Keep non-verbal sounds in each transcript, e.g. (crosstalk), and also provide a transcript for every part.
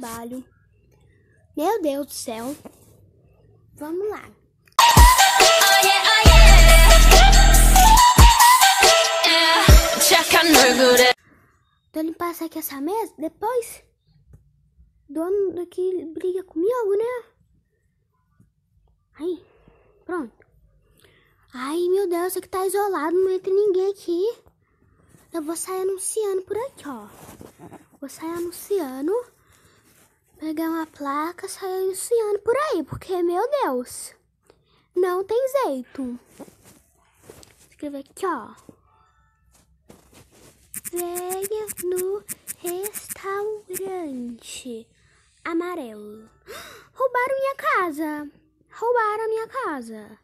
trabalho. Meu Deus do céu. Vamos lá. Tô limpar essa aqui essa mesa, depois dono daqui briga comigo, né? Aí, pronto. Ai, meu Deus, aqui tá isolado, não entra ninguém aqui. Eu vou sair anunciando por aqui, ó. Vou sair anunciando. Pegar uma placa, sair anunciando por aí, porque, meu Deus, não tem jeito. Escrever aqui, ó. Venha no restaurante amarelo. Roubaram minha casa. Roubaram minha casa.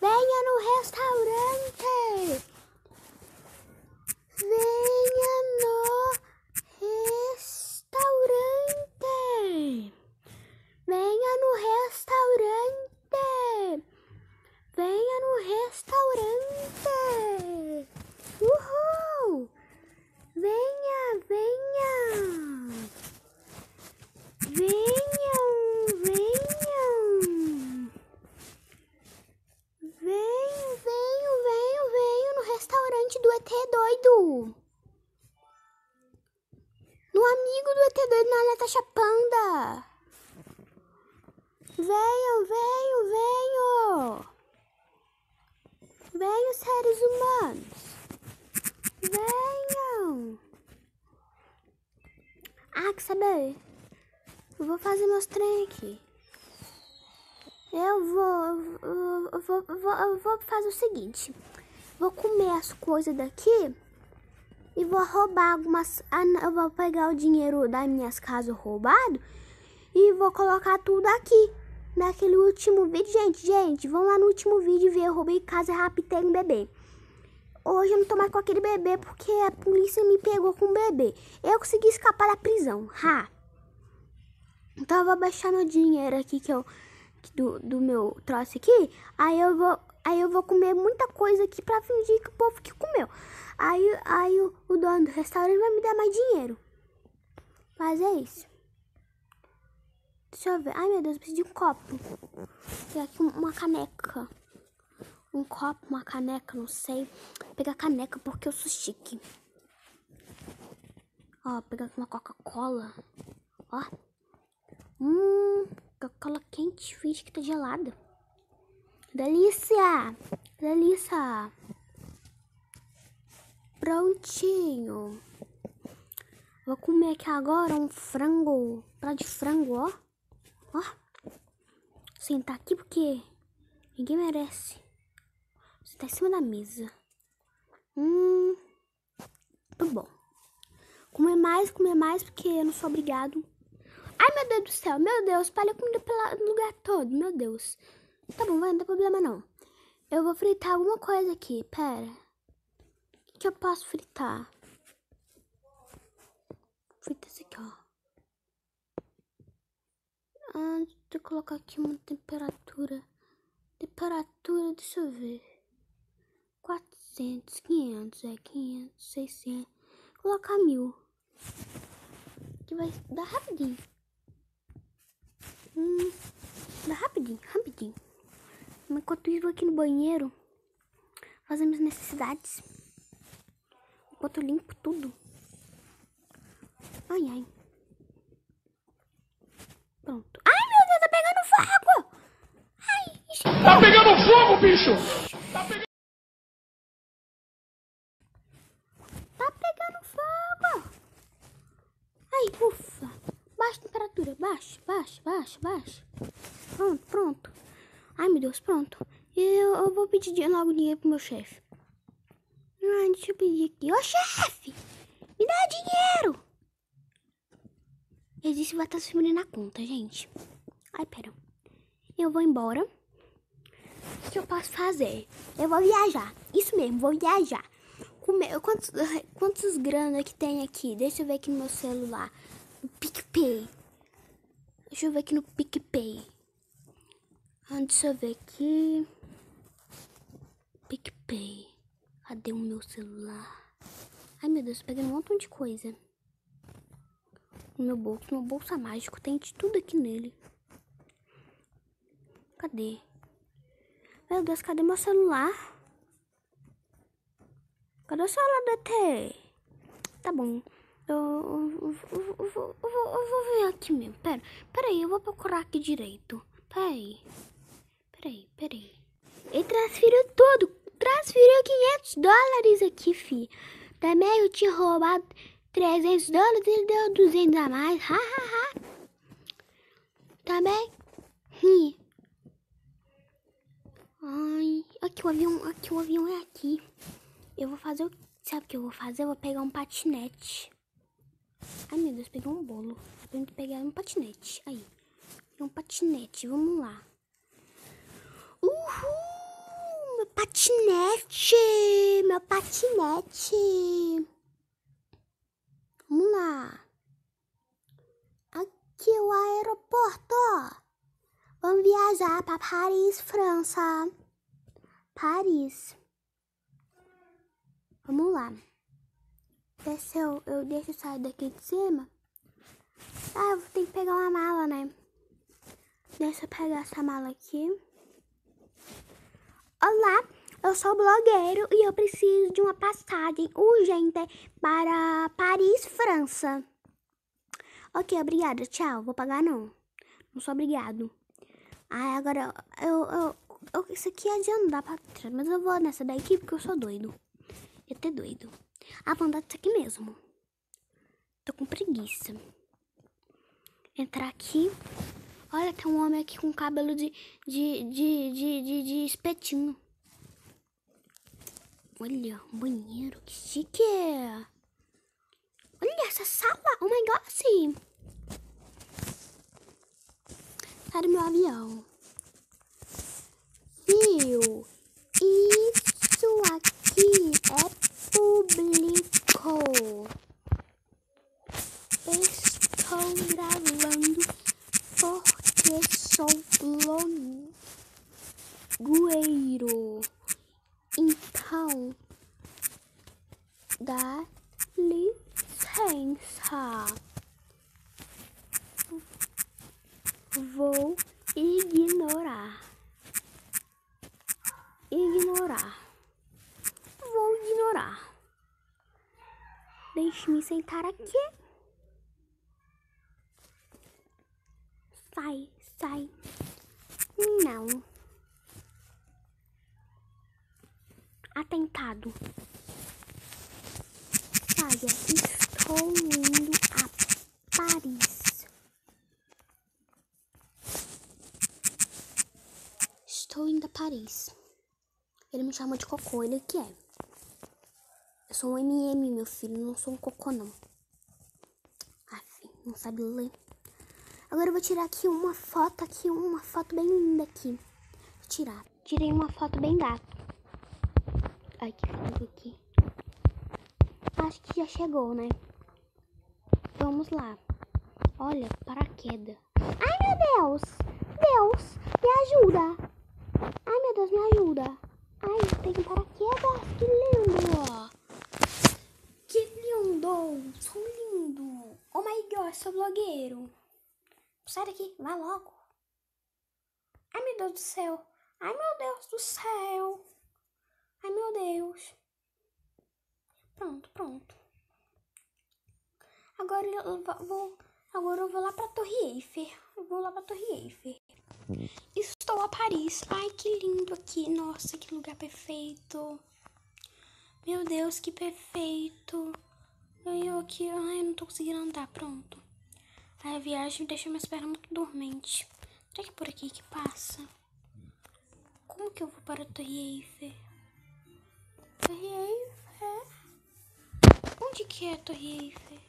Venha no restaurante. Venha no Venha no restaurante. Venha no restaurante. Uhul! Venha, venha. Venham, venham. Venho, venho, venho, venho no restaurante do ET doido. No amigo do ET doido na Natasha Panda. Venham, venham, venham. Venham, seres humanos. Venham. Ah, quer saber? Eu vou fazer meus trem aqui. Eu vou, eu vou, eu vou, eu vou fazer o seguinte. Vou comer as coisas daqui e vou roubar algumas. ah, Eu vou pegar o dinheiro das minhas casas roubado e vou colocar tudo aqui. Naquele último vídeo. Gente, gente, vão lá no último vídeo ver. Eu roubei casa raptei um bebê. Hoje eu não tô mais com aquele bebê porque a polícia me pegou com o bebê. Eu consegui escapar da prisão. Ha! Então eu vou baixar meu dinheiro aqui que eu do, do meu troço aqui. Aí eu vou aí eu vou comer muita coisa aqui pra fingir que o povo que comeu. Aí aí o, o dono do restaurante vai me dar mais dinheiro. Mas é isso. Deixa eu ver. Ai meu Deus, eu preciso de um copo. Tem aqui uma caneca. Um copo, uma caneca, não sei. Vou pegar caneca porque eu sou chique. Ó, pegar uma Coca-Cola. Ó. Hum, Coca-Cola quente, finge que tá gelada. Delícia! Delícia! Prontinho. Vou comer aqui agora um frango. Prato de frango, ó. Ó. Sentar aqui porque ninguém merece. Sentar em cima da mesa. Hum. Muito bom. Comer mais, comer mais, porque eu não sou obrigado. Ai, meu Deus do céu. Meu Deus, espalha comida pelo lugar todo. Meu Deus. Tá bom, vai, não tem problema não. Eu vou fritar alguma coisa aqui. Pera. O que, eu posso fritar? Frita isso aqui, ó. Ah, deixa eu colocar aqui uma temperatura. Temperatura, deixa eu ver. 400, 500, é 500, 600. Vou colocar mil. Que vai dar rapidinho. Hum, dá rapidinho, rapidinho. Enquanto eu vou aqui no banheiro fazer minhas necessidades. Enquanto eu limpo tudo. Ai, ai. Pronto. Ai, meu Deus, tá pegando fogo! Ai, isso Tá pegando fogo, bicho! tá pegando fogo! Ai, ufa. Baixa temperatura, baixa, baixa, baixa, baixa. Pronto, pronto. Ai, meu Deus, pronto. Eu, eu vou pedir di- logo dinheiro pro meu chefe. Ai, deixa eu pedir aqui. Ô, chefe! Me dá dinheiro! Disse vai estar transferindo na conta, gente. Ai, pera. Eu vou embora. O que eu posso fazer? Eu vou viajar. Isso mesmo, vou viajar. Comer, quantos, (laughs) quantos grana que tem aqui? Deixa eu ver aqui no meu celular. No PicPay. Deixa eu ver aqui no PicPay. Ah, deixa eu ver aqui. PicPay. Cadê o meu celular? Ai, meu Deus, pegando um montão de coisa. No meu bolso. Meu bolso é mágico, tem de tudo aqui nele. Cadê? Meu Deus, cadê meu celular? Cadê o celular do ET? Tá bom. Eu, eu, eu, eu, vou, eu, vou, ver aqui mesmo. Pera, pera aí, eu vou procurar aqui direito. Pera aí. Pera aí, pera aí. Ele transferiu tudo. Transferiu 500 dólares aqui, fi. Também eu tinha roubado 300 dólares, ele deu 200 a mais. Ha, ha, ha. Também. Ri. Ai, aqui o avião, aqui o avião é aqui. Eu vou fazer o... Sabe o que eu vou fazer? Eu vou pegar um patinete. Ai, meu Deus, peguei um bolo. Eu tenho que pegar um patinete. Aí. Um patinete, vamos lá. Uhul! Meu patinete! Meu patinete! Vamos lá. Aqui é o aeroporto. Vamos viajar para Paris, França. Paris. Vamos lá. Desce eu, eu deixo sair daqui de cima. Ah, eu vou ter que pegar uma mala, né? Deixa eu pegar essa mala aqui. Olá, eu sou blogueiro e eu preciso de uma passagem urgente para Paris, França. Ok, obrigada. Tchau. Vou pagar não. Não sou obrigado. Ai, agora eu, eu, eu isso aqui é de andar pra trás, mas eu vou nessa daqui porque eu sou doido. Eu tô doido. Ah, vou andar aqui mesmo. Tô com preguiça. Entrar aqui. Olha, tem um homem aqui com cabelo de, de, de, de, de, de espetinho. Olha, um banheiro, que chique. Olha essa sala, oh my god, sim. Sai do meu avião. Viu? Isso aqui é público. Estou gravando porque sou blogueiro. Então, dá licença. Vou ignorar. Ignorar. Vou ignorar. Deixe-me sentar aqui. Sai, sai. Não. Atentado. Saia, estou indo a Paris. Estou indo a Paris. Ele me chama de cocô, ele que é. Eu sou um MM, meu filho, não sou um cocô, não. Aff, não sabe ler. Agora eu vou tirar aqui uma foto, aqui, uma foto bem linda aqui. Vou tirar. Tirei uma foto bem gato. Ai, que fogo aqui. Acho que já chegou, né? Vamos lá. Olha, paraquedas. Ai, meu Deus! Deus, me ajuda! Ai, meu Deus, me ajuda! Ai, tem paraquedas! Que lindo! Lindo! Lindo! Oh my God, sou blogueiro! Sai daqui, vai logo. Ai, meu Deus do céu. Ai, meu Deus do céu. Ai, meu Deus. Pronto, pronto. Agora eu vou, agora eu vou lá pra Torre Eiffel. Eu vou lá pra Torre Eiffel. Estou a Paris. Ai, que lindo aqui. Nossa, que lugar perfeito. Meu Deus, que perfeito. Eu aqui, ai, não tô conseguindo andar. Pronto. A viagem deixa minhas pernas muito dormente. Será que é por aqui que passa? Como que eu vou para a Torre Eiffel? Torre Eiffel? Onde que é a Torre Eiffel?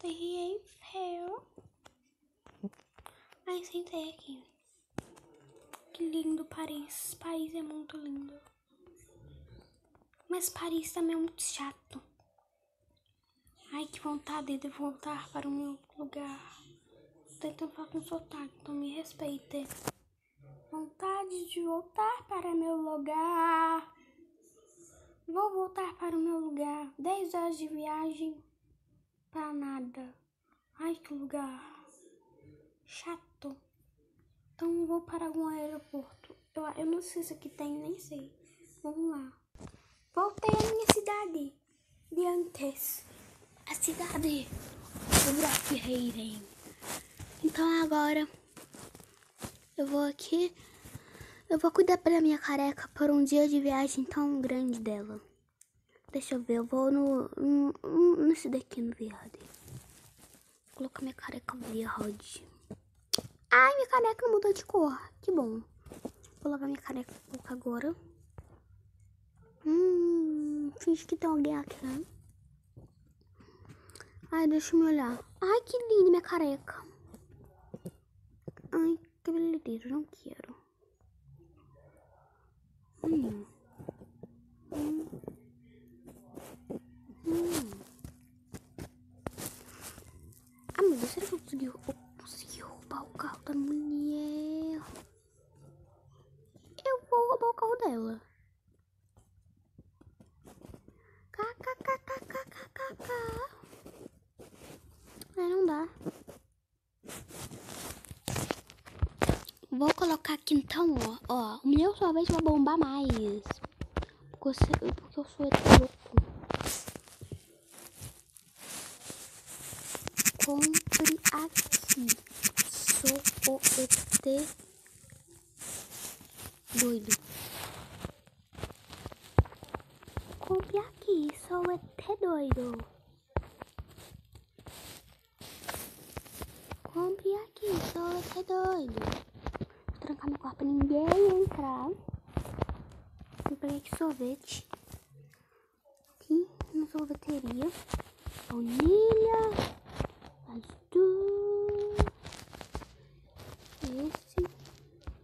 Torre Eiffel? Ai, sentei aqui. Que lindo Paris. Paris é muito lindo. Mas Paris também é muito chato. Ai, que vontade de voltar para o meu lugar. Tentando falar com sotaque, então me respeite. Vontade de voltar para meu lugar. Vou voltar para o meu lugar. 10 horas de viagem pra nada. Ai, que lugar chato. Então vou para algum aeroporto. Eu, eu não sei se aqui tem, nem sei. Vamos lá. Voltei à minha cidade de antes. A cidade do Rock Hayden. Então agora eu vou aqui. Eu vou cuidar da minha careca por um dia de viagem tão grande dela. Deixa eu ver, eu vou no. no nesse daqui no verde. Vou colocar minha careca verde. Ai, minha careca mudou de cor. Que bom. Vou lavar minha careca um pouco agora. Hum, finge que tem alguém aqui, né? Ai, deixa eu me olhar. Ai, que linda minha careca. Ai, cabeleireiro, não quero. Hum. Hum. Hum. Ah, meu Deus, será que eu consegui, eu consegui roubar o carro da mulher? Eu vou roubar o carro dela. KKKKKKK. É, não dá. Vou colocar aqui então, ó. O meu sorvete vai bombar mais. Porque eu, porque eu sou louco. Compre aqui. Sou o ET doido. Compre aqui. Sou o ET doido. Compre aqui. Sou o ET doido pra ninguém entrar. Comprei aqui sorvete. Aqui na sorveteria. Baunilha. Azul. Esse.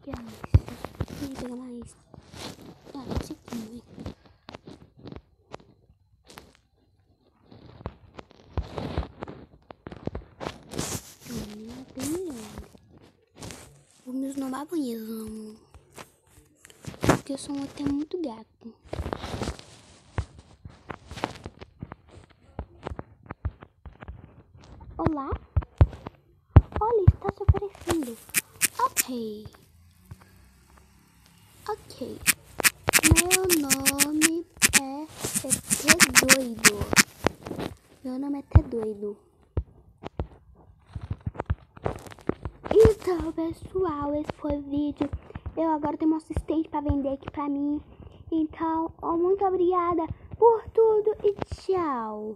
Que é mais? Vou pegar mais. Ah, esse aqui, né? Baunilha bem grande. Vou me esnobar bonito, porque eu sou até muito gato. Olá? Olha, está se oferecendo. Ok. Ok. Meu nome é ET Doido. Meu nome é ET Doido. Então, pessoal, esse foi o vídeo. Eu agora tenho um assistente para vender aqui para mim. Então, muito obrigada por tudo e tchau.